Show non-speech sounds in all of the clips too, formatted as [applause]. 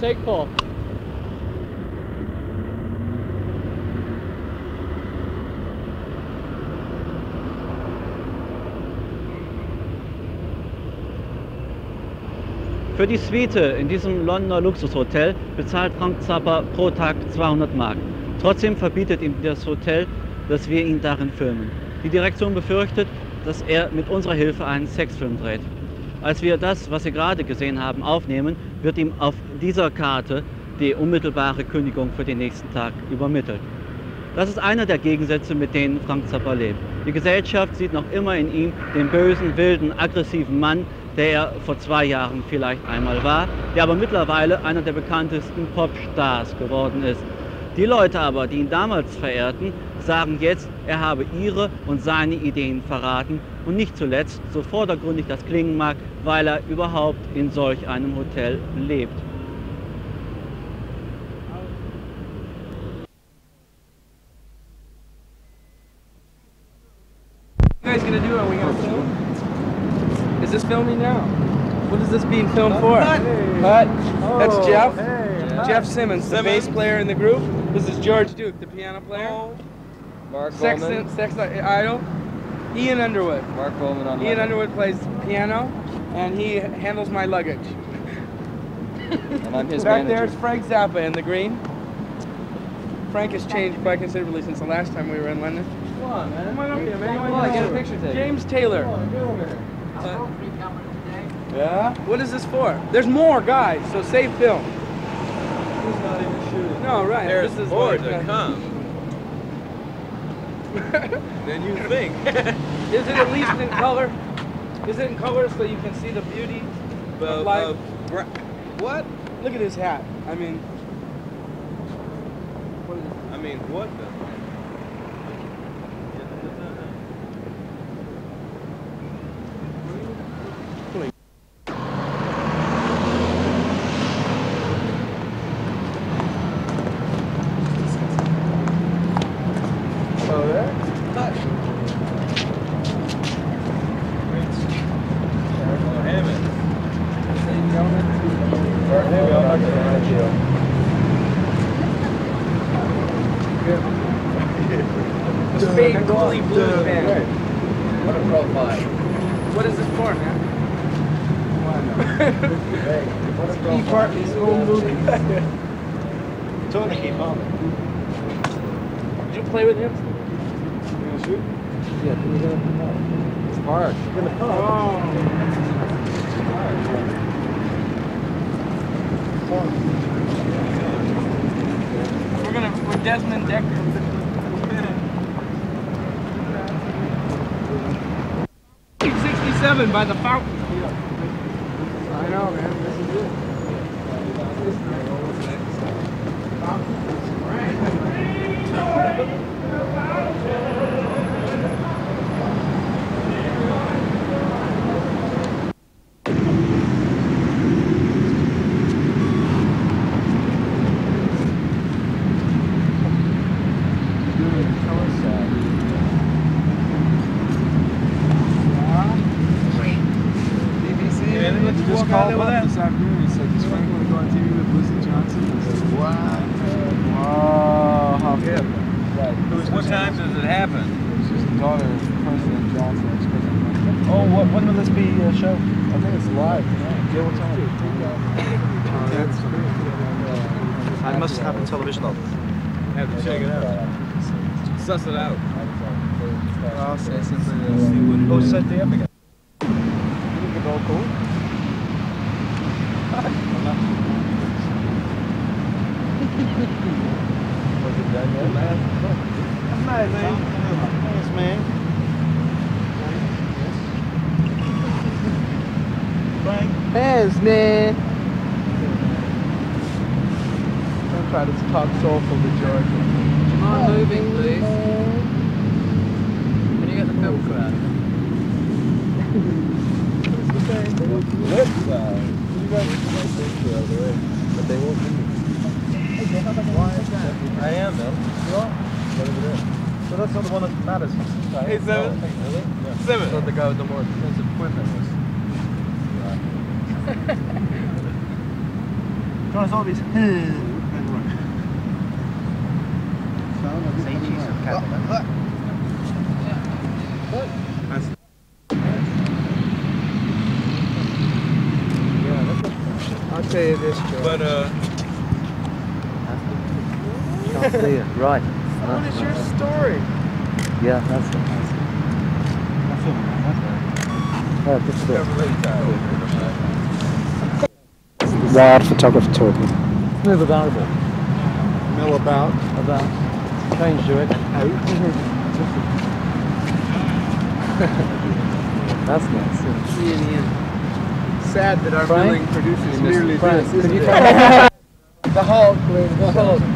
Take four. Für die Suite in diesem Londoner Luxushotel bezahlt Frank Zappa pro Tag 200 Mark. Trotzdem verbietet ihm das Hotel, dass wir ihn darin filmen. Die Direktion befürchtet, dass er mit unserer Hilfe einen Sexfilm dreht. Als wir das, was Sie gerade gesehen haben, aufnehmen, wird ihm auf dieser Karte die unmittelbare Kündigung für den nächsten Tag übermittelt. Das ist einer der Gegensätze, mit denen Frank Zappa lebt. Die Gesellschaft sieht noch immer in ihm den bösen, wilden, aggressiven Mann, der er vor zwei Jahren vielleicht einmal war, der aber mittlerweile einer der bekanntesten Popstars geworden ist. Die Leute aber, die ihn damals verehrten, sagen jetzt, er habe ihre und seine Ideen verraten und nicht zuletzt, so vordergründig das klingen mag, weil er überhaupt in solch einem Hotel lebt. What are you guys gonna do? Are we gonna film? Is this filming now? What is this being filmed for? That's Oh, Jeff. hey, Jeff Simmons, the bass player in the group. This is George Duke, the piano player. Mark Sex, Volman. Sex Idol. Ian Underwood. Mark Volman on Ian lead. Underwood plays piano, and he handles my luggage. And I'm his Back manager. there's Frank Zappa in the green. Frank has changed quite considerably since the last time we were in London. Come on, man. Come on up here, man. Come on, get a picture taken. James Taylor. Yeah? What is this for? There's more guys, so save film. He's not even shooting. No, right. There's this is more like, to uh, come [laughs] than you think. [laughs] Is it at least in color? Is it in color so you can see the beauty But, of life? uh, what? Look at his hat. I mean? I mean, what the? Television on. Have to check it out. Suss it out. I'll say something to see what. Oh, set the. Was it done yet? Amazing. Thanks, man. Frank. Yes, man. Don't try to talk soulful to George. Come on, moving, please. Can you get the film crew out? Lip side. You guys can take a picture of the way, but they won't leave. Why is that? I am, though. You are? What over? So that's not the one that matters. Hey, Seven. Oh, really? Yeah. Seven. So the guy with the more expensive equipment was. Från så vis. I'll tell you this, Joe. But uh, Can't see it. Right. What is your story? Yeah, that's it. That's it. Yeah, just a bit. Wild photographer talking. Move about a bit. Mill about. About. Change to it. Out. That's nice. Sad that our Frank? milling produces Mr. merely Frank, this, could isn't you it? tell [laughs] the Hulk, ladies and gentlemen.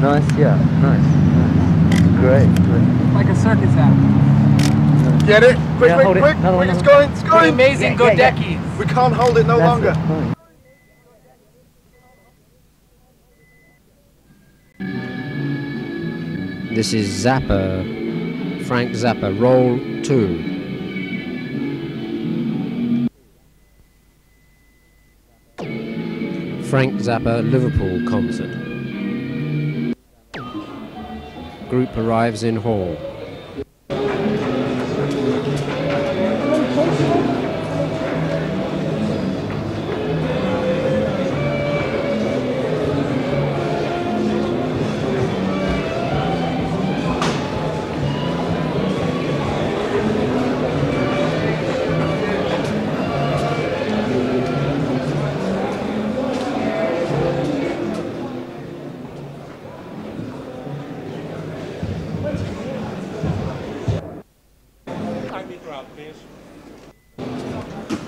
Nice, yeah, nice. nice. Great, great. Like a circus act. Get it? Quick, Yeah, quick, hold it. quick, Another quick, it's going, it's going. Amazing Godecki. We can't hold it no That's longer. it. This is Zappa, Frank Zappa, roll two. Frank Zappa Liverpool concert. Group arrives in hall.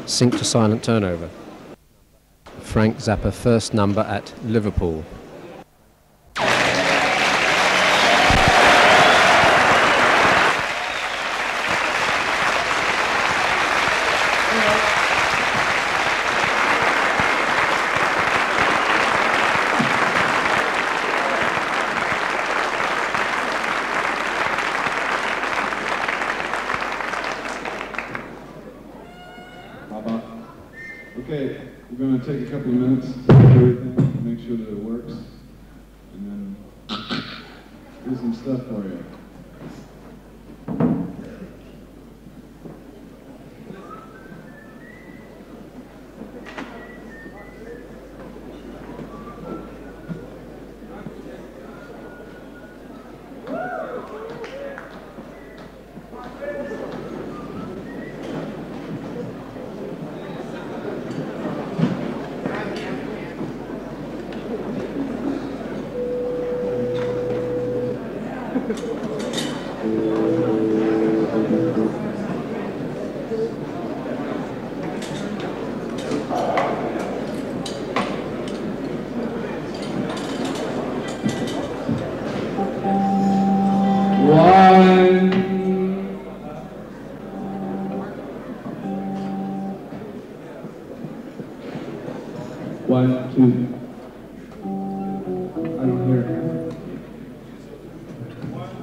Sync to silent turnover. Frank Zappa first number at Liverpool.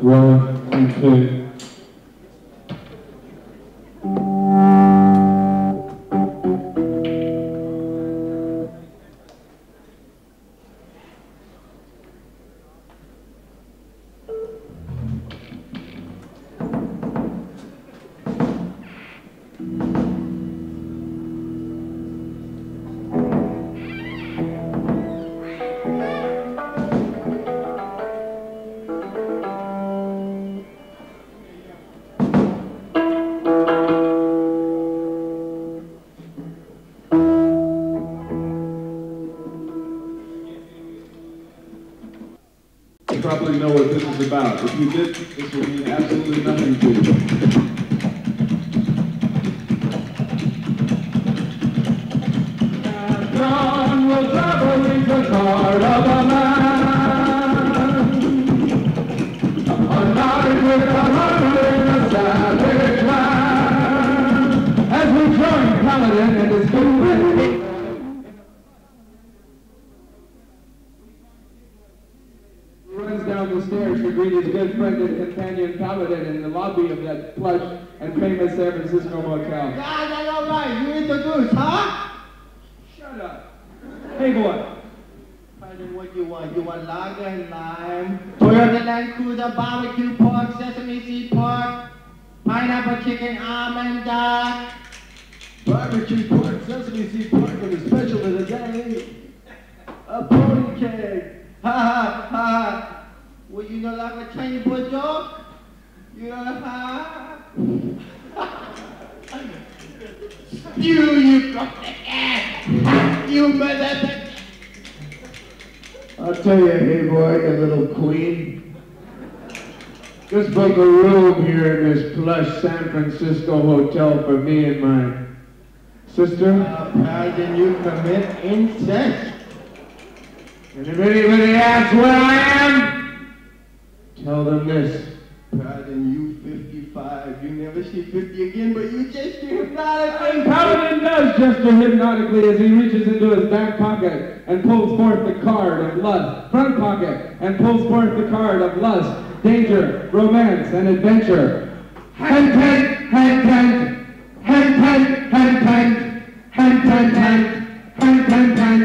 One, and Know like a Chinese boy joke? You know ha? [laughs] you, you got the ass. You mother. I'll tell you, hey boy, you little queen. Just book a room here in this plush San Francisco hotel for me and my sister. Uh, pardon, you commit incest. And if anybody asks where I am, tell them this. Pardon, you 55. You never see 50 again, but you just hypnotically. And Paladin does gesture hypnotically as he reaches into his back pocket and pulls forth the card of lust, front pocket, and pulls forth the card of lust, danger, romance, and adventure. Hand tent, hand tent, hand tent, hand tent, hand hand, hand tent, hand. This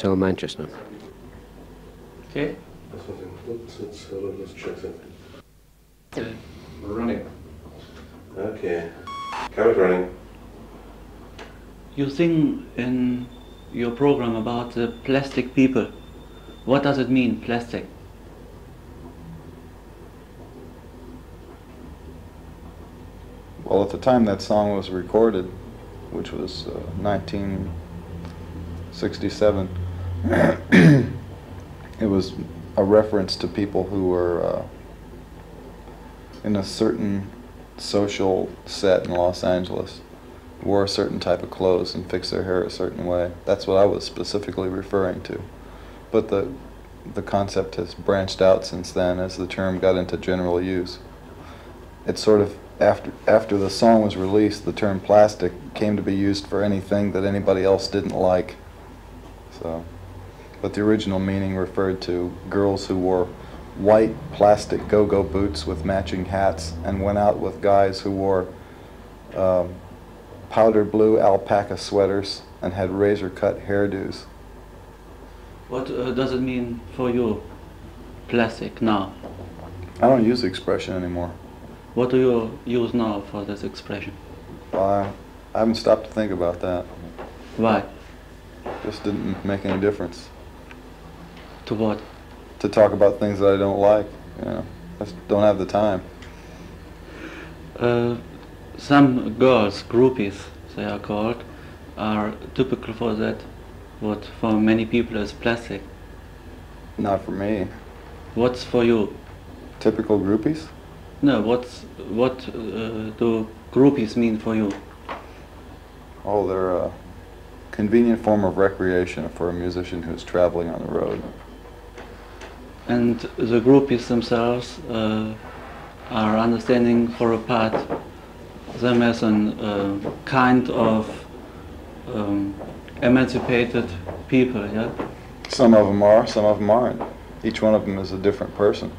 Hotel, Manchester. Okay. Let's, let's check it. We're running. Okay. Camera's running. You sing in your program about the plastic people. What does it mean, plastic? Well, at the time that song was recorded, which was uh, 1967, it was a reference to people who were uh, in a certain social set in Los Angeles, wore a certain type of clothes and fixed their hair a certain way. That's what I was specifically referring to. But the the concept has branched out since then as the term got into general use. It's sort of after after the song was released, the term plastic came to be used for anything that anybody else didn't like. So, but the original meaning referred to girls who wore white plastic go-go boots with matching hats and went out with guys who wore um, powder blue alpaca sweaters and had razor-cut hairdos. What uh, does it mean for you, plastic, now? I don't use the expression anymore. What do you use now for this expression? I, I haven't stopped to think about that. Why? Just didn't make any difference. To what? To talk about things that I don't like. You know, I just don't have the time. Uh, some girls, groupies, they are called, are typical for that. What for many people is plastic. Not for me. What's for you? Typical groupies? No, what's what uh, do groupies mean for you? Oh, they're a convenient form of recreation for a musician who's traveling on the road. And the groupies themselves uh, are understanding for a part them as a uh, kind of um, emancipated people, yeah? Some of them are, some of them aren't. Each one of them is a different person.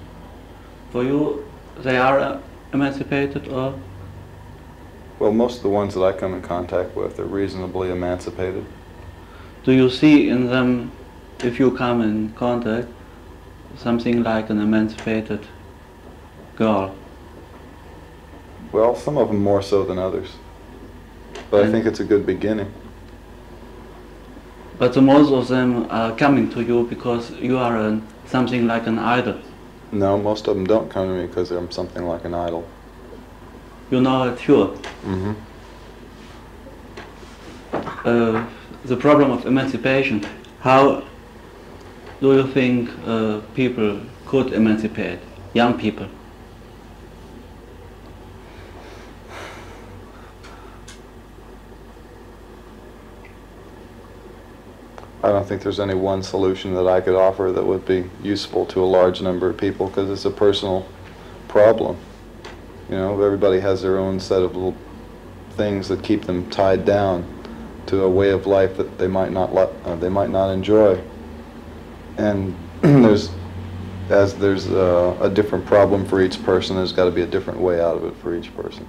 For you, they are uh, emancipated or? Well, most of the ones that I come in contact with are reasonably emancipated. Do you see in them, if you come in contact, something like an emancipated girl? Well, some of them more so than others. But I think it's a good beginning. But most of them are coming to you because you are an, something like an idol. No, most of them don't come to me because I'm something like an idol. You know it sure. Mm-hmm. Uh, the problem of emancipation. How do you think uh, people could emancipate young people? I don't think there's any one solution that I could offer that would be useful to a large number of people because it's a personal problem. You know, everybody has their own set of little things that keep them tied down to a way of life that they might not uh, they might not enjoy. And [clears throat] there's as there's uh, a different problem for each person, there's got to be a different way out of it for each person.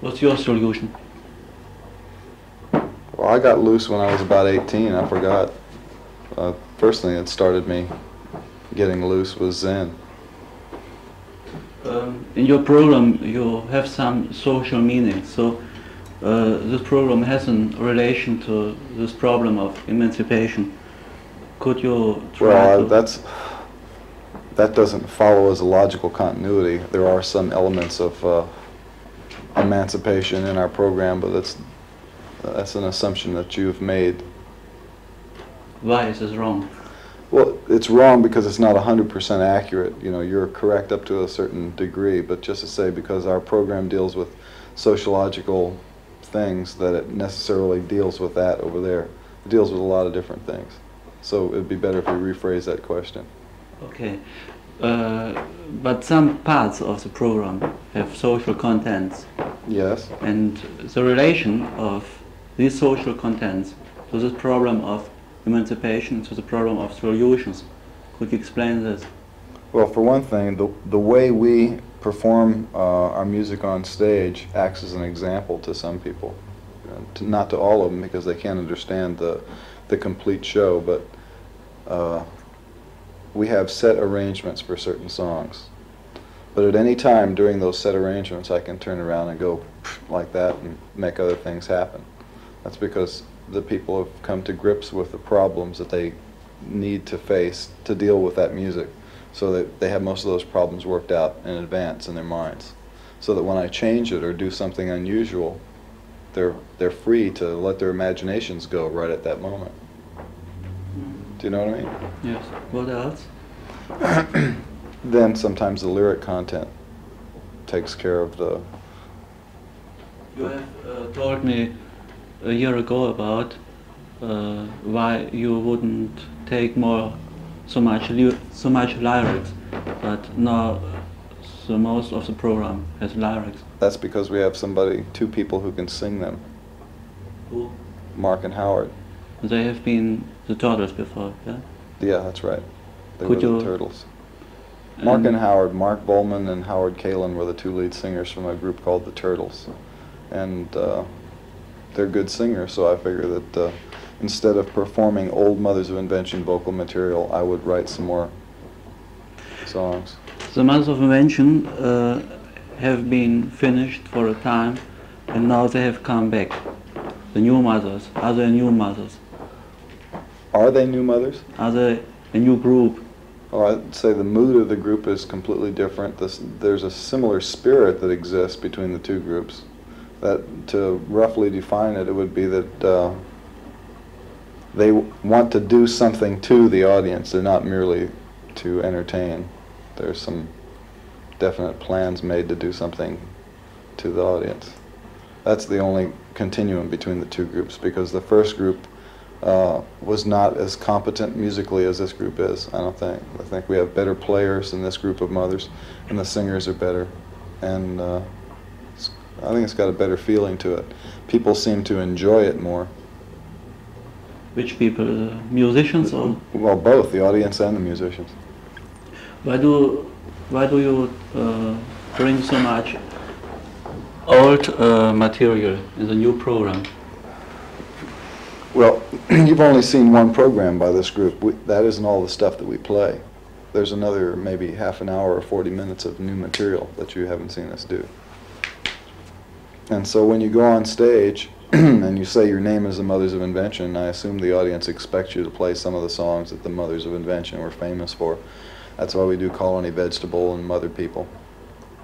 What's your solution? Well, I got loose when I was about 18. I forgot. Uh, first thing that started me getting loose was Zen. Um, in your program, you have some social meaning. So uh, this program has a relation to this problem of emancipation. Could you try Well? That's that doesn't follow as a logical continuity. There are some elements of uh, emancipation in our program, but that's that's an assumption that you've made. Why is this wrong? Well, it's wrong because it's not 100% accurate. You know, you're correct up to a certain degree, but just to say because our program deals with sociological things that it necessarily deals with that over there. It deals with a lot of different things. So it'd be better if we rephrase that question. Okay. Uh, but some parts of the program have social contents. Yes. And the relation of these social contents to this problem of emancipation, to the problem of solutions. Could you explain this? Well, for one thing, the, the way we perform uh, our music on stage acts as an example to some people. Uh, to, not to all of them because they can't understand the the complete show, but uh, we have set arrangements for certain songs. But at any time during those set arrangements, I can turn around and go like that and make other things happen. That's because the people have come to grips with the problems that they need to face to deal with that music so that they have most of those problems worked out in advance in their minds so that when I change it or do something unusual they're they're free to let their imaginations go right at that moment do you know what I mean Yes. What else? [clears throat] then sometimes the lyric content takes care of the You have uh, told me a year ago about uh, why you wouldn't take more so much so much lyrics, but now so most of the program has lyrics. that's because we have somebody two people who can sing them Who? Mark and Howard They have been the Turtles before, yeah. yeah that's right they Could were the Turtles Mark and And- Howard, Mark Volman and Howard Kaylan were the two lead singers from a group called the Turtles. And uh, they're good singers, so I figure that uh, instead of performing old Mothers of Invention vocal material, I would write some more songs. The Mothers of Invention uh, have been finished for a time, and now they have come back. The new mothers. They new mothers? Are they new mothers? Are they a new group? Oh, I'd say the mood of the group is completely different. This, there's a similar spirit that exists between the two groups. That, to roughly define it, it would be that uh, they w- want to do something to the audience. They're not merely to entertain. There's some definite plans made to do something to the audience. That's the only continuum between the two groups because the first group uh, was not as competent musically as this group is. I don't think. I think we have better players in this group of mothers, and the singers are better, and uh, I think it's got a better feeling to it. People seem to enjoy it more. Which people? The musicians or? Well, both the audience and the musicians. Why do why do you uh, bring so much old uh, material in the new program? Well, [clears throat] you've only seen one program by this group. We, that isn't all the stuff that we play. There's another maybe half an hour or 40 minutes of new material that you haven't seen us do. And so when you go on stage [clears throat] and you say your name is the Mothers of Invention, I assume the audience expects you to play some of the songs that the Mothers of Invention were famous for. That's why we do Call Any Vegetable and Mother People.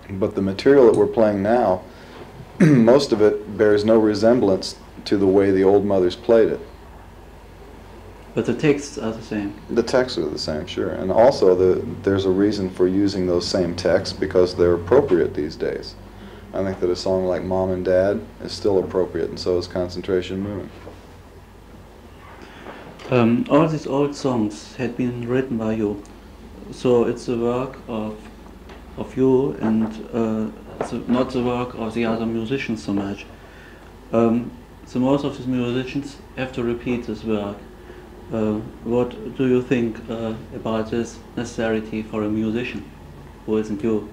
But the material that we're playing now, [clears throat] most of it bears no resemblance to the way the old mothers played it. But the texts are the same. The texts are the same, sure. And also, the, there's a reason for using those same texts because they're appropriate these days. I think that a song like Mom and Dad is still appropriate, and so is Concentration Moon. Um, all these old songs had been written by you, so it's the work of of you and uh, it's not the work of the other musicians so much. Um, so most of these musicians have to repeat this work. Uh, what do you think uh, about this necessity for a musician who isn't you?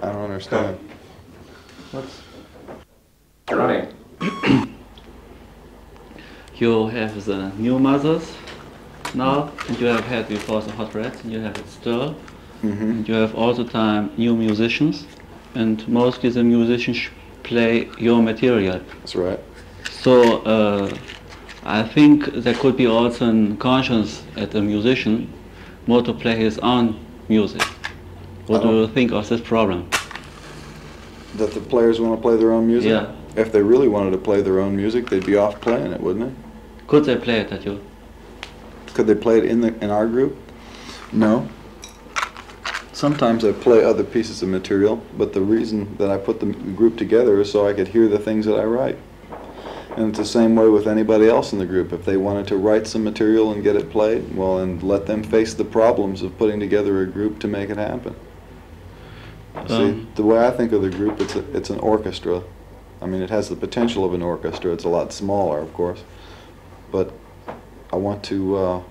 I don't understand. What's Running. [coughs] you have the new mothers now, and you have had before the hot rats, and you have it still, hmm and you have all the time new musicians, and mostly the musicians play your material. That's right. So uh, I think there could be also a conscience at a musician more to play his own music. What do you think of this problem? That the players want to play their own music? Yeah. If they really wanted to play their own music, they'd be off playing it, wouldn't they? Could they play it at you? Could they play it in the in our group? No. Sometimes I play other pieces of material, but the reason that I put the group together is so I could hear the things that I write. And it's the same way with anybody else in the group. If they wanted to write some material and get it played, well, and let them face the problems of putting together a group to make it happen. See, Um, the way I think of the group, it's a, it's an orchestra. I mean, it has the potential of an orchestra. It's a lot smaller, of course, but I want to uh,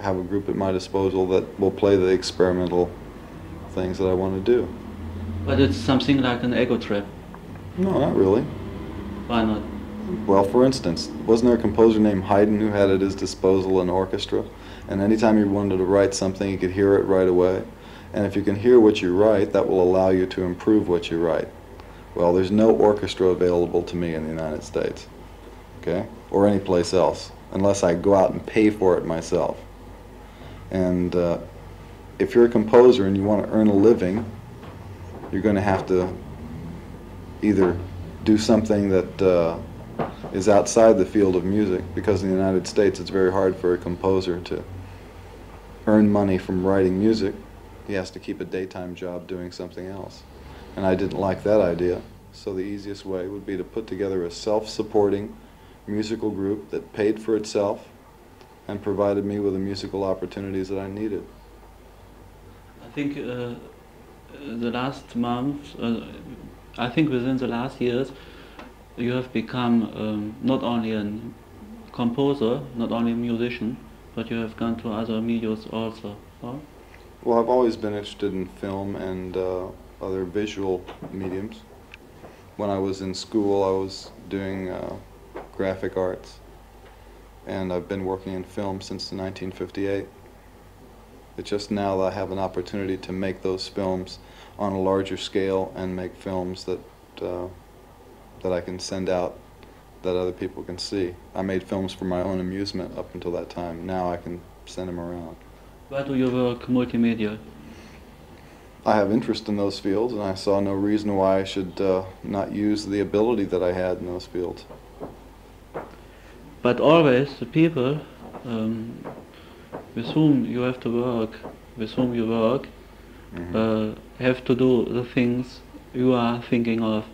have a group at my disposal that will play the experimental things that I want to do. But it's something like an ego trip. No, not really. Why not? Well, for instance, wasn't there a composer named Haydn who had at his disposal an orchestra? And anytime he wanted to write something, he could hear it right away. And if you can hear what you write, that will allow you to improve what you write. Well, there's no orchestra available to me in the United States, okay, or any place else, unless I go out and pay for it myself. And uh, if you're a composer and you want to earn a living, you're going to have to either do something that uh, is outside the field of music, because in the United States it's very hard for a composer to earn money from writing music. He has to keep a daytime job doing something else. And I didn't like that idea, so the easiest way would be to put together a self-supporting musical group that paid for itself and provided me with the musical opportunities that I needed. I think uh, the last month, uh, I think within the last years, you have become um, not only a composer, not only a musician, but you have gone to other medias also. Huh? Well, I've always been interested in film and uh, other visual mediums. When I was in school, I was doing uh, graphic arts, and I've been working in film since 1958. It's just now that I have an opportunity to make those films on a larger scale and make films that uh, that I can send out that other people can see. I made films for my own amusement up until that time. Now I can send them around. Why do you work multimedia? I have interest in those fields, and I saw no reason why I should uh, not use the ability that I had in those fields. But always the people um, with whom you have to work, with whom you work, Mhm. uh, have to do the things you are thinking of.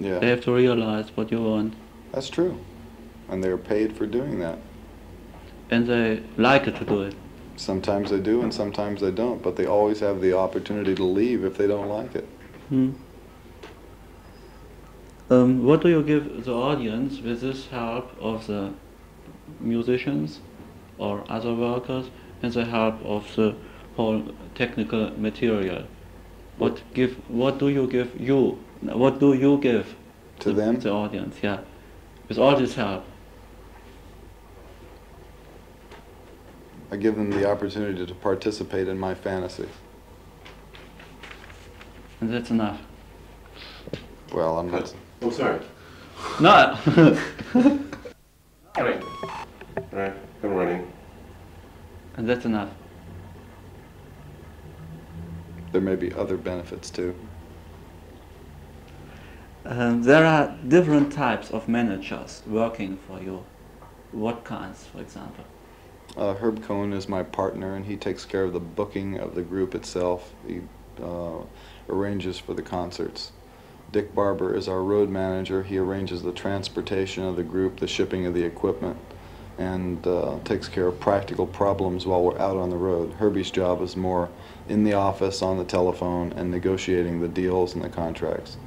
Yeah, They have to realize what you want, that's true. And they're paid for doing that. and they like to do it. Sometimes they do, and sometimes they don't, but they always have the opportunity to leave if they don't like it. Hmm. Um, what do you give the audience with this help of the musicians or other workers and the help of the whole technical material? What give? What do you give you? What do you give To the, them? the audience? Yeah, with all this help. I give them the opportunity to participate in my fantasy. And that's enough. Well, I'm not. Oh, sorry. Not. [laughs] Running. Alright, I'm running. and that's enough. There may be other benefits too. Um, there are different types of managers working for you. What kinds, for example? Uh, Herb Cohen is my partner, and he takes care of the booking of the group itself. He uh, arranges for the concerts. Dick Barber is our road manager. He arranges the transportation of the group, the shipping of the equipment, and uh, takes care of practical problems while we're out on the road. Herbie's job is more in the office, on the telephone, and negotiating the deals and the contracts.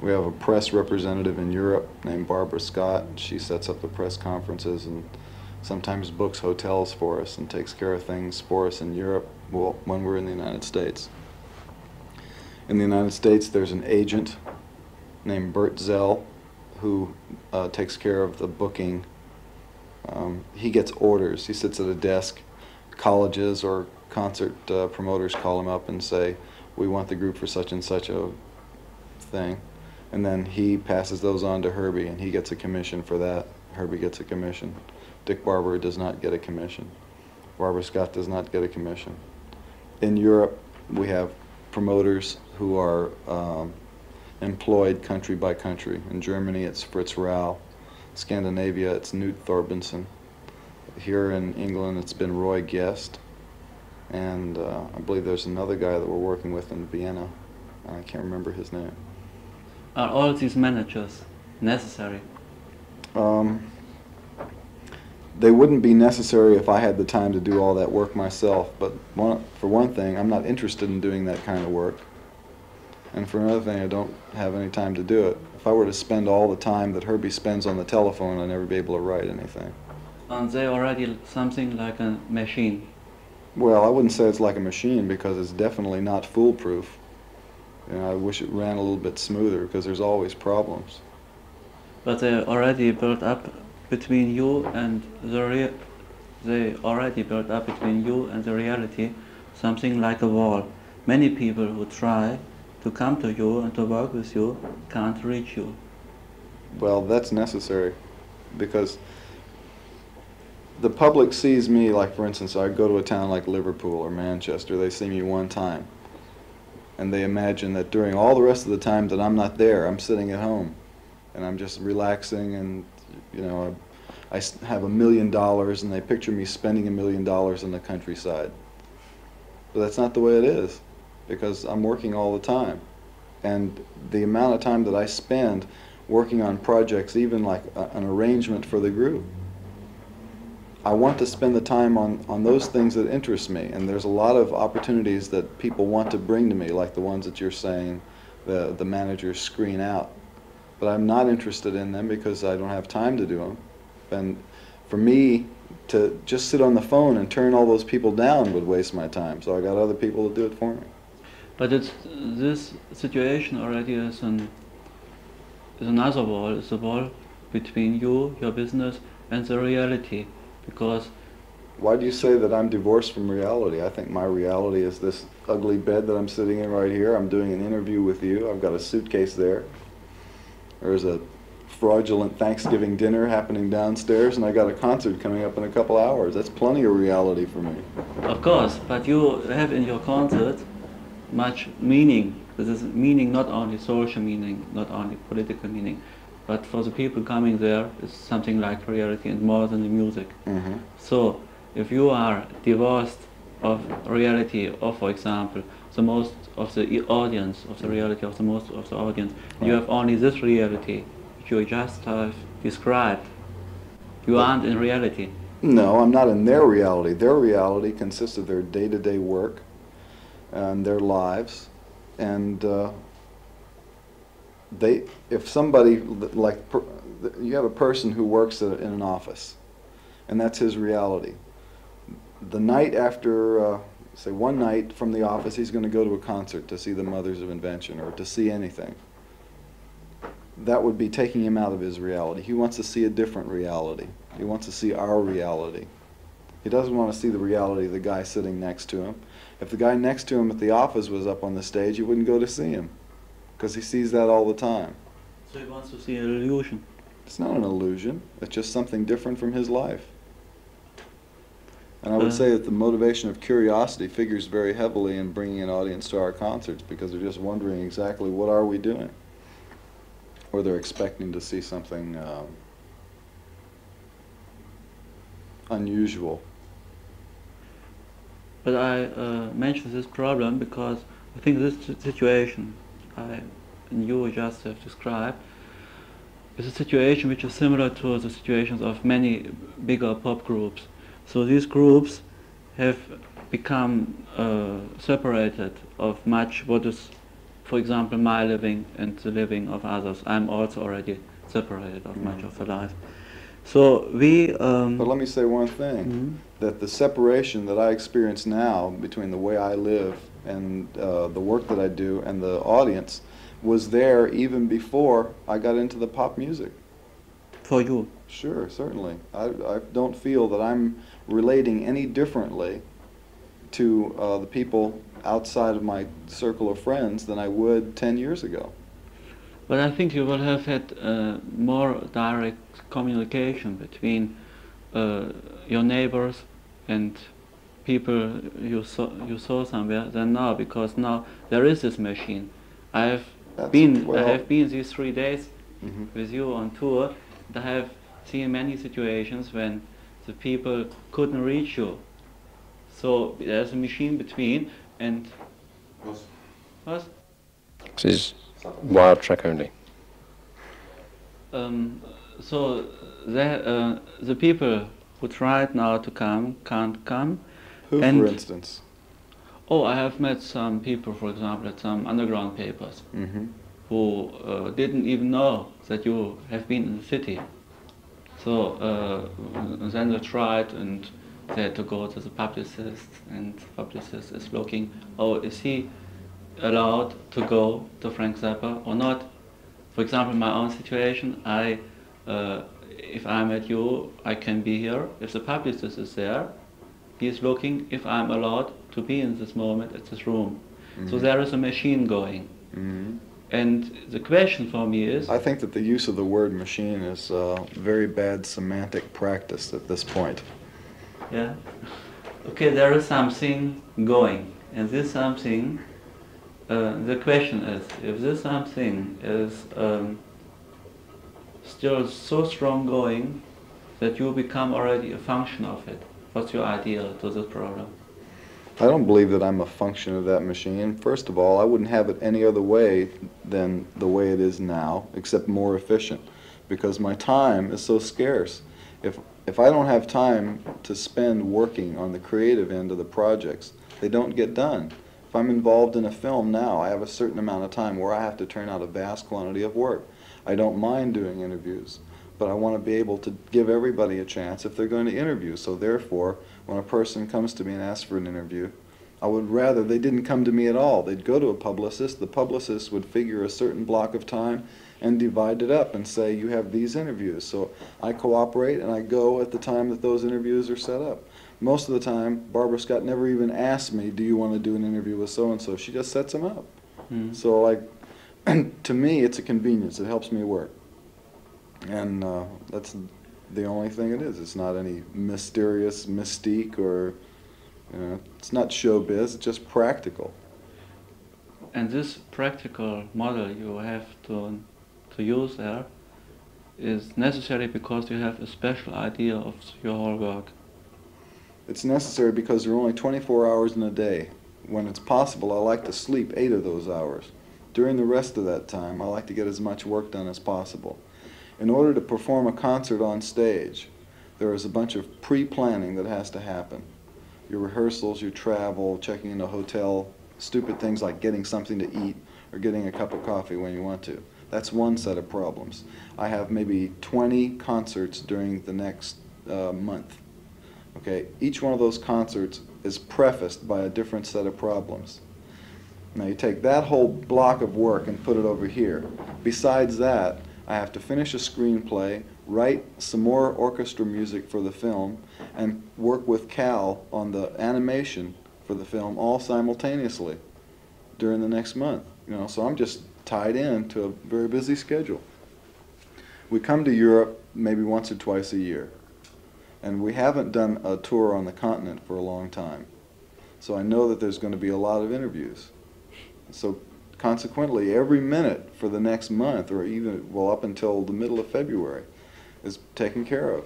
We have a press representative in Europe named Barbara Scott. She sets up the press conferences and sometimes books hotels for us and takes care of things for us in Europe when we're in the United States. In the United States, there's an agent named Bert Zell who uh, takes care of the booking. Um, he gets orders. He sits at a desk. Colleges or concert uh, promoters call him up and say, "We want the group for such and such a thing," and then he passes those on to Herbie, and he gets a commission for that. Herbie gets a commission. Dick Barber does not get a commission. Barbara Scott does not get a commission. In Europe, we have promoters who are um, employed country by country. In Germany, it's Fritz Rau. Scandinavia, it's Knut Thorbensen. Here in England, it's been Roy Guest. And uh, I believe there's another guy that we're working with in Vienna. I can't remember his name. Are all these managers necessary? Um, they wouldn't be necessary if I had the time to do all that work myself. But one, for one thing, I'm not interested in doing that kind of work. And for another thing, I don't have any time to do it. If I were to spend all the time that Herbie spends on the telephone, I'd never be able to write anything. And they already something like a machine. Well, I wouldn't say it's like a machine because it's definitely not foolproof. You know, I wish it ran a little bit smoother because there's always problems. but they already built up between you and the rea- they already built up between you and the reality something like a wall. Many people who try to come to you and to work with you can't reach you. Well, that's necessary because the public sees me, like for instance, I go to a town like Liverpool or Manchester, they see me one time. And they imagine that during all the rest of the time that I'm not there, I'm sitting at home and I'm just relaxing and, you know, I have a million dollars and they picture me spending a million dollars in the countryside. But that's not the way it is because I'm working all the time. And the amount of time that I spend working on projects, even like a, an arrangement for the group, I want to spend the time on, on those things that interest me. And there's a lot of opportunities that people want to bring to me, like the ones that you're saying the, the managers screen out. But I'm not interested in them because I don't have time to do them. And for me, to just sit on the phone and turn all those people down would waste my time. So I got other people to do it for me. But it's this situation already is an is another wall, is a wall between you, your business, and the reality. Because Why do you say that I'm divorced from reality? I think my reality is this ugly bed that I'm sitting in right here. I'm doing an interview with you. I've got a suitcase there. There's a fraudulent Thanksgiving dinner happening downstairs, and I got a concert coming up in a couple hours. That's plenty of reality for me. Of course, but you have in your concert much meaning. This is meaning not only social meaning, not only political meaning, but for the people coming there, it's something like reality and more than the music. Mm-hmm. So, if you are divorced of reality, or for example, the most of the audience, of the reality of the most of the audience, you have only this reality, which you just have described. You aren't in reality. No, I'm not in their reality. Their reality consists of their day-to-day work and their lives, and uh, they. If somebody like you have a person who works in an office, and that's his reality. The night after, uh, say, one night from the office, he's going to go to a concert to see the Mothers of Invention or to see anything. That would be taking him out of his reality. He wants to see a different reality. He wants to see our reality. He doesn't want to see the reality of the guy sitting next to him. If the guy next to him at the office was up on the stage, he wouldn't go to see him because he sees that all the time. So he wants to see an illusion. It's not an illusion. It's just something different from his life. And I would Uh. say that the motivation of curiosity figures very heavily in bringing an audience to our concerts because they're just wondering exactly what are we doing, or they're expecting to see something um, unusual. But I uh, mention this problem because I think this situation I and you just have described is a situation which is similar to the situations of many bigger pop groups. So these groups have become uh, separated of much what is, for example, my living and the living of others. I'm also already separated of much of the life. So we. Um, But let me say one thing. Mhm. that the separation that I experience now between the way I live and uh, the work that I do and the audience was there even before I got into the pop music. For you. Sure, certainly. I, I don't feel that I'm relating any differently to uh, the people outside of my circle of friends than I would 10 years ago. But I think you will have had uh, more direct communication between uh, your neighbors and people you saw you saw somewhere than now because now there is this machine. I have That's- been well- I have been these three days Mhm. with you on tour. And I have seen many situations when the people couldn't reach you. So there's a machine between and what? This is wild track only. Um, so the, uh, the people who tried now to come can't come. Who, And- for instance? Oh, I have met some people, for example, at some underground papers Mm-hmm. who uh, didn't even know that you have been in the city. So uh, then they tried and they had to go to the publicist and the publicist is looking, oh, is he allowed to go to Frank Zappa or not? For example, my own situation, I, uh, if I'm at you, I can be here. If the publicist is there, he is looking if I'm allowed to be in this moment at this room. So Mhm. there is a machine going. Mhm. And the question for me is, I think that the use of the word machine is uh, very bad semantic practice at this point. yeah, okay, there is something going, and this something, uh, the question is, if this something is um, still so strong going that you become already a function of it, what's your idea to this problem? I don't believe that I'm a function of that machine. First of all, I wouldn't have it any other way than the way it is now, except more efficient, because my time is so scarce. If if I don't have time to spend working on the creative end of the projects, they don't get done. If I'm involved in a film now, I have a certain amount of time where I have to turn out a vast quantity of work. I don't mind doing interviews, but I want to be able to give everybody a chance if they're going to interview. So therefore, when a person comes to me and asks for an interview, I would rather they didn't come to me at all. They'd go to a publicist. The publicist would figure a certain block of time and divide it up and say, you have these interviews. So I cooperate and I go at the time that those interviews are set up. Most of the time, Barbara Scott never even asks me, do you want to do an interview with so-and-so? She just sets them up. Hmm. So like, [clears throat] to me, it's a convenience. It helps me work. And uh, that's the only thing it is. It's not any mysterious mystique or, you know, it's not showbiz. It's just practical. And this practical model you have to, to use there is necessary because you have a special idea of your whole work. It's necessary because there are only 24 hours in a day. When it's possible, I like to sleep eight of those hours. During the rest of that time, I like to get as much work done as possible. In order to perform a concert on stage, there is a bunch of pre-planning that has to happen. Your rehearsals, your travel, checking in a hotel, stupid things like getting something to eat or getting a cup of coffee when you want to. That's one set of problems. I have maybe 20 concerts during the next uh, month. Okay, each one of those concerts is prefaced by a different set of problems. Now you take that whole block of work and put it over here. Besides that, I have to finish a screenplay, write some more orchestra music for the film, and work with Cal on the animation for the film all simultaneously during the next month. You know, so I'm just tied in to a very busy schedule. We come to Europe maybe once or twice a year, and we haven't done a tour on the continent for a long time. So I know that there's going to be a lot of interviews. So consequently, every minute for the next month, or even, well, up until the middle of February, is taken care of.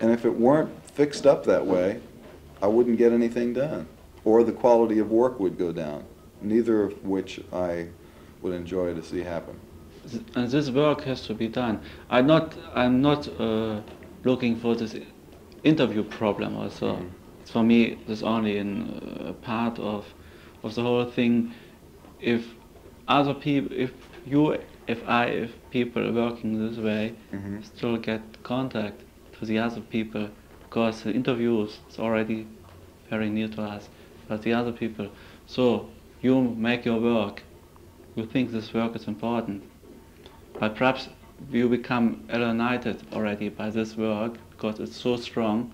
And if it weren't fixed up that way, I wouldn't get anything done, or the quality of work would go down, neither of which I would enjoy to see happen. And this work has to be done. I'm not, I'm not uh, looking for this interview problem also. Mhm. For me, it's only in, uh, a part of, of the whole thing. If other people, if you, if I, if people working this way Mhm. still get contact to the other people, because the interviews is already very near to us, but the other people. So you make your work, you think this work is important, but perhaps you become alienated already by this work because it's so strong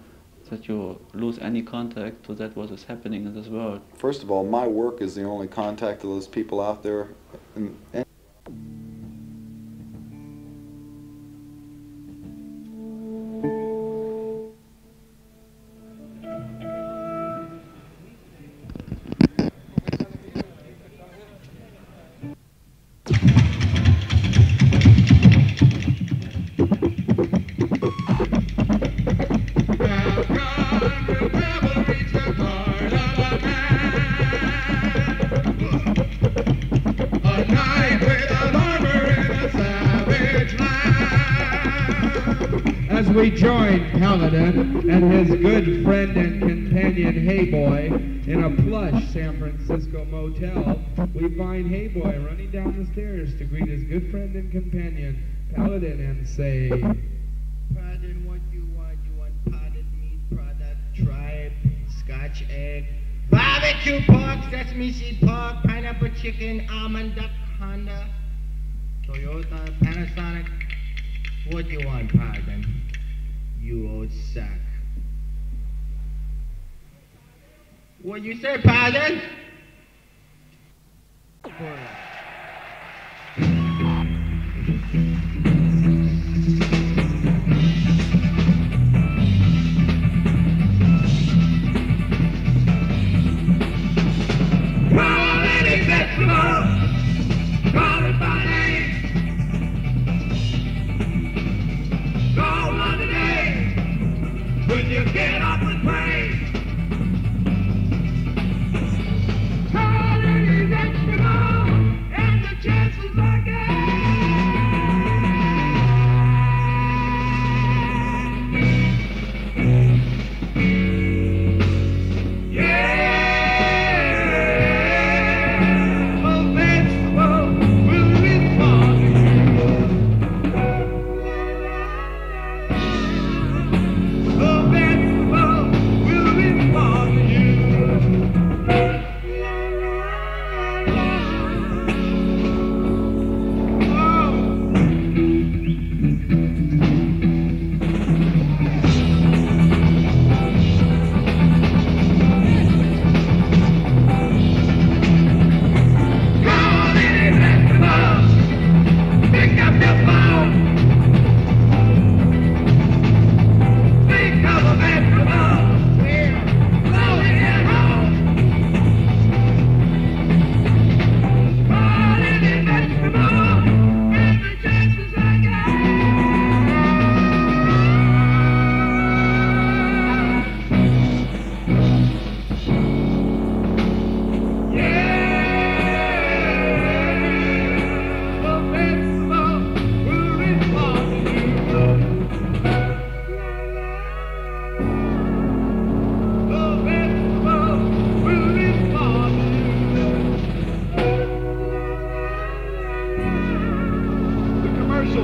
that you lose any contact to that what is happening in this world. First of all, my work is the only contact to those people out there. Paladin and his good friend and companion Heyboy in a plush San Francisco motel, we find Heyboy running down the stairs to greet his good friend and companion Paladin and say, Pardon what you want. You want potted meat, product, tribe, scotch egg, barbecue pork, sesame seed pork, pineapple chicken, almond duck, Honda. Toyota, Panasonic. What you want, pardon? You old sack. What you say, pardon?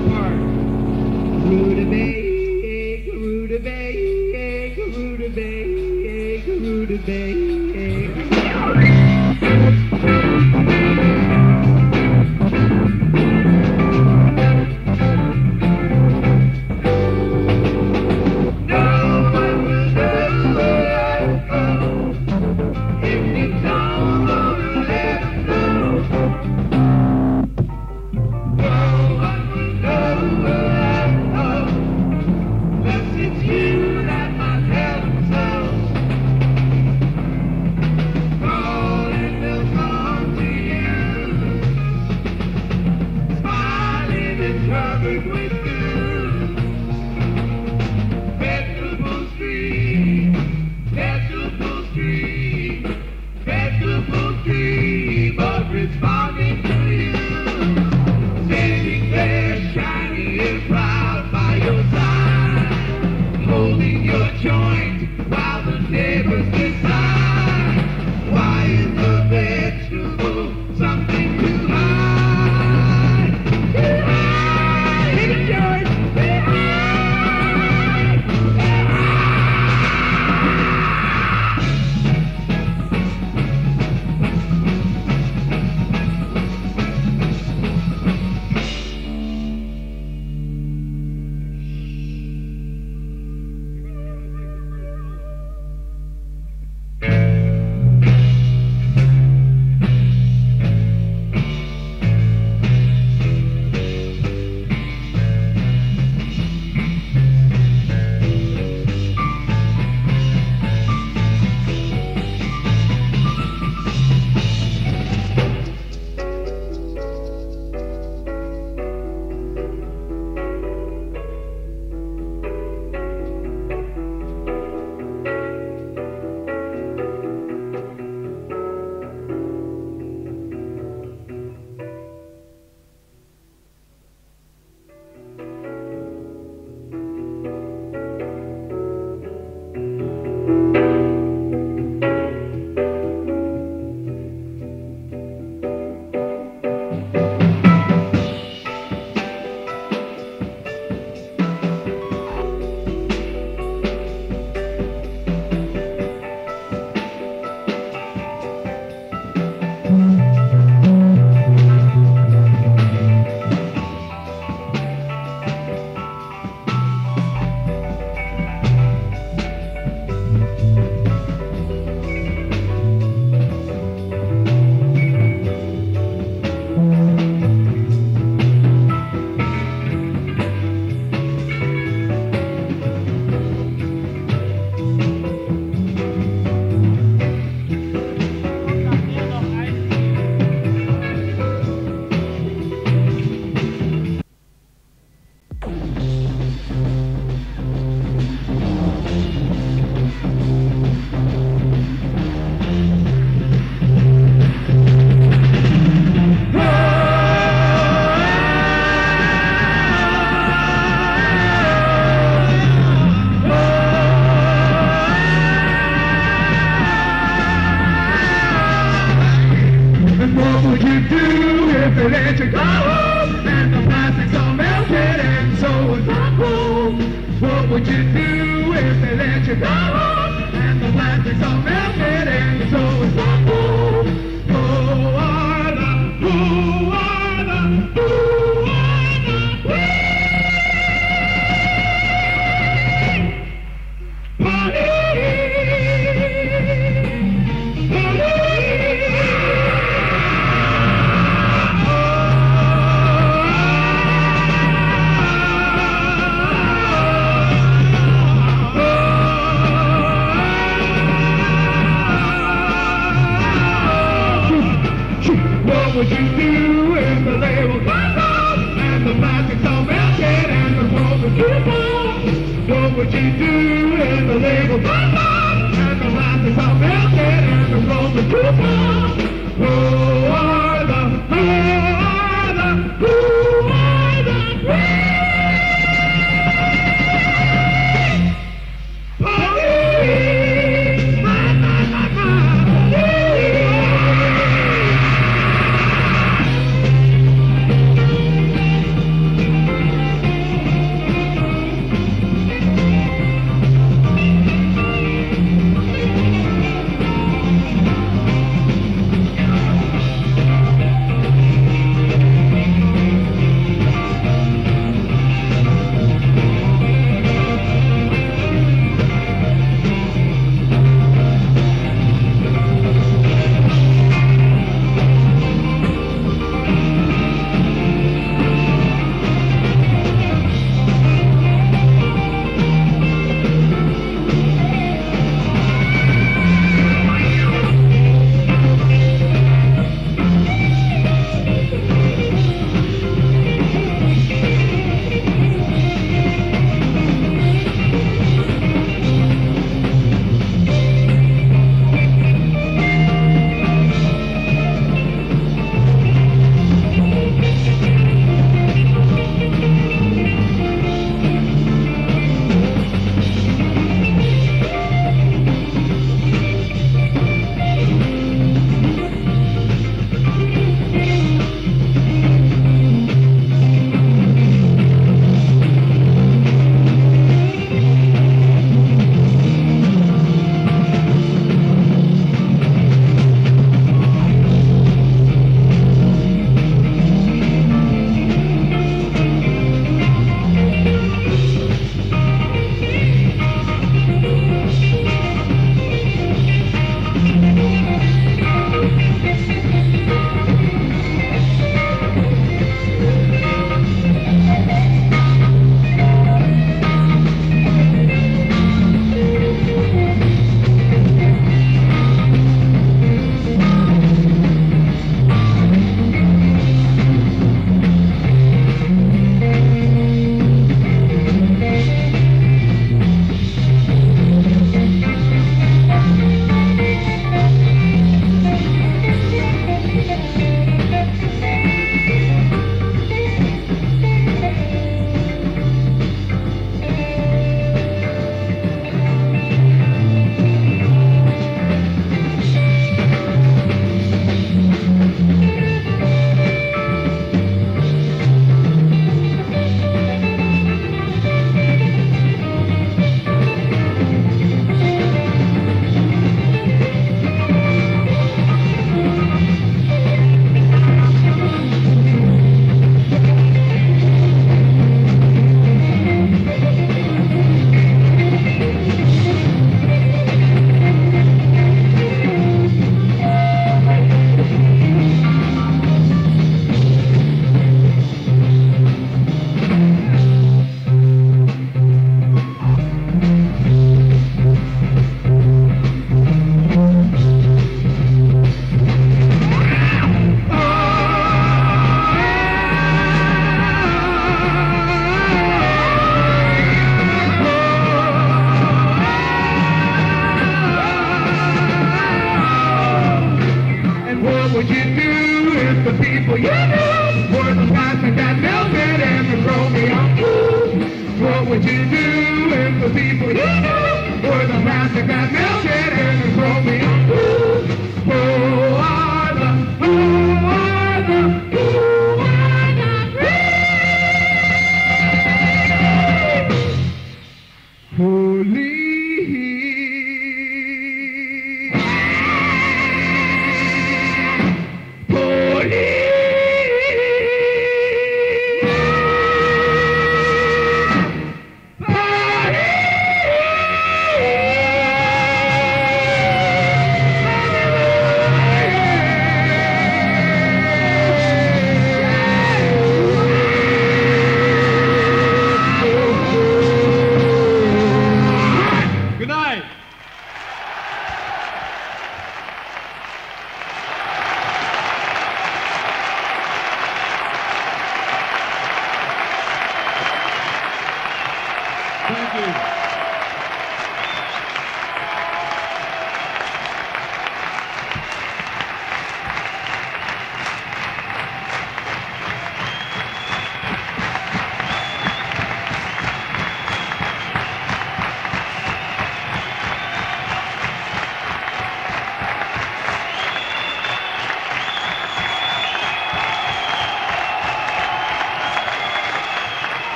The